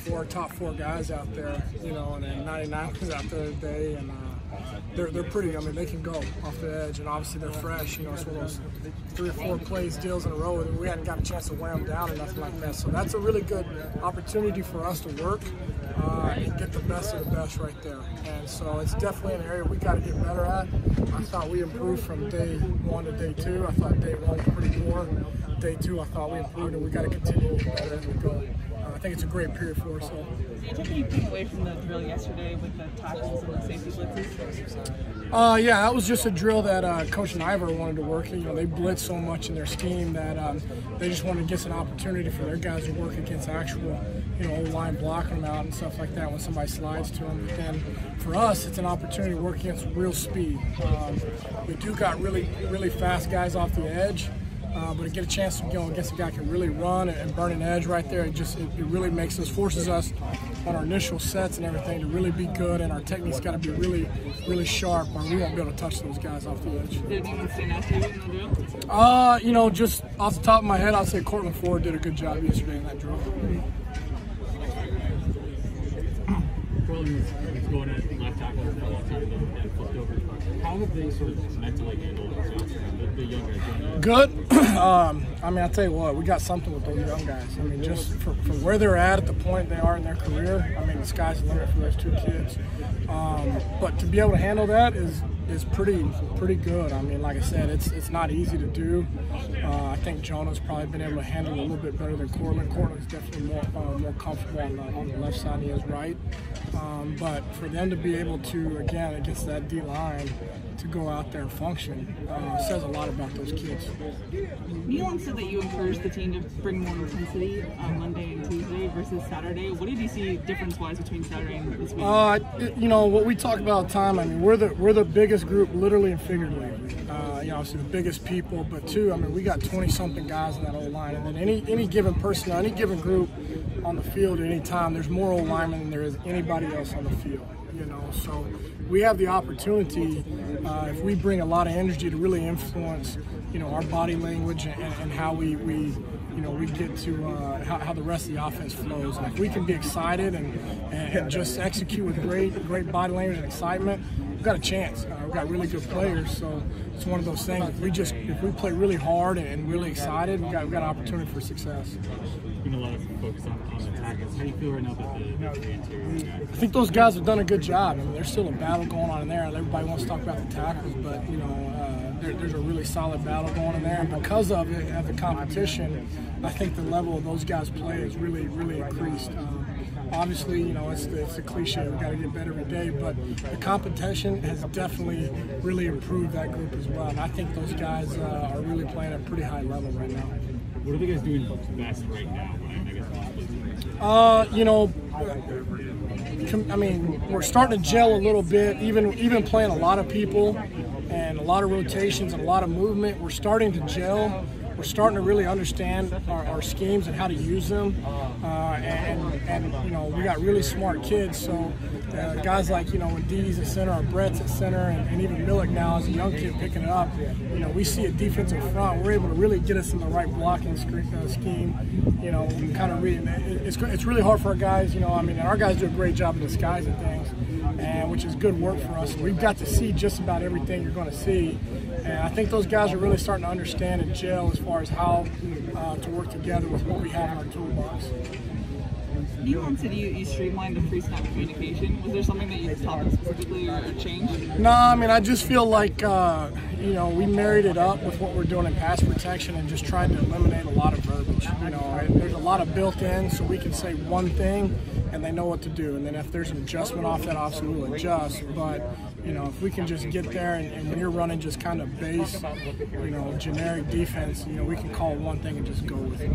four top four guys out there, you know, and then 99 was out there today, and uh, they're they're pretty. I mean, they can go off the edge, and obviously they're fresh. You know, it's one of those three or four plays deals in a row, and we hadn't got a chance to wear them down or nothing like that. So that's a really good opportunity for us to work uh, and get the best of the best right there. And so it's definitely an area we got to get better at. I thought we improved from day one to day two. I thought day one was pretty poor. Day two, I thought we improved, and we got to continue to get better go. I think it's a great period for us. So. Do you take anything away from the drill yesterday with the tackles and the safety blitzes? Uh, yeah, that was just a drill that uh, Coach Niver wanted to work. You know, they blitz so much in their scheme that um, they just wanted to get an opportunity for their guys to work against actual, you know, line blocking them out and stuff like that when somebody slides to them. But then for us, it's an opportunity to work against real speed. Um, we do got really, really fast guys off the edge. Uh, but to get a chance to go against a guy who can really run and burn an edge right there, it just it, it, really makes us forces us on our initial sets and everything to really be good, and our technique's got to be really, really sharp, or we won't be able to touch those guys off the edge. Did anyone stand out to you in the drill? Uh, you know, just off the top of my head, I'd say Courtland Ford did a good job yesterday in that drill. Cortland was going at left tackle for a long time and flipped over. How have they sort of mentally handled the, the young guys? Good. um, I mean, I tell you what, we got something with those young guys. I mean, just for, for where they're at at the point they are in their career, I mean, the sky's the limit for those two kids. Um, but to be able to handle that is is pretty pretty good. I mean, like I said, it's it's not easy to do. Uh, I think Jonah's probably been able to handle a little bit better than Courtland. Courtland's definitely more uh, more comfortable on the, on the left side. He is right. Um, but for them to be able to again against that D line to go out there and function uh, says a lot about those kids. Said that you encouraged the team to bring more intensity on Monday and Tuesday versus Saturday. What did you see difference-wise between Saturday and this week? Uh, you know what we talk about time. I mean, we're the we're the biggest group, literally and figuratively. Uh, you know, obviously the biggest people, but two, I mean, we got 20 something guys in that O-line, and then any any given person, any given group on the field at any time, there's more O-linemen than there is anybody else on the field. You know, so we have the opportunity uh, if we bring a lot of energy to really influence, you know, our body language and, and how we, we, you know, we get to uh, how, how, the rest of the offense flows. And if we can be excited and, and just execute with great, great body language and excitement, we've got a chance. Uh, we've got really good players, so it's one of those things. If we just if we play really hard and really excited, we've got we've got an opportunity for success. Been a lot of focus on, on the tackles. How do you feel right now about the, the interior? I think those guys have done a good job. I mean, there's still a battle going on in there. Everybody wants to talk about the tackles, but you know. Uh, there, there's a really solid battle going in there, and because of it, of the competition, I think the level of those guys' play has really, really increased. Um, obviously, you know, it's the, it's a cliche. We've got to get better every day, but the competition has definitely really improved that group as well. And I think those guys uh, are really playing at a pretty high level right now. What are the guys doing best right now? Uh, you know, I mean, we're starting to gel a little bit. Even even playing a lot of people and a lot of rotations and a lot of movement, we're starting to gel we're starting to really understand our, our schemes and how to use them. Uh, and, and, you know, we got really smart kids. So uh, guys like, you know, when D's at center or Brett's at center and, and even Millick now as a young kid picking it up, you know, we see a defensive front. We're able to really get us in the right blocking uh, scheme, you know, we kind of read. It's, it's really hard for our guys, you know, I mean, our guys do a great job of disguising things, and which is good work for us. We've got to see just about everything you're going to see. And I think those guys are really starting to understand and gel as far as how uh, to work together with what we have in our toolbox. You said you, you streamlined the pre-snap communication. Was there something that you taught specifically or, changed? No, I mean I just feel like uh, you know we married it up with what we're doing in pass protection and just tried to eliminate a lot of verbiage. You know, there's a lot of built-in, so we can say one thing and they know what to do. And then if there's an adjustment off that, obviously we'll adjust. But you know, if we can just get there and, and when you're running just kind of base, you know, generic defense, you know, we can call one thing and just go with it.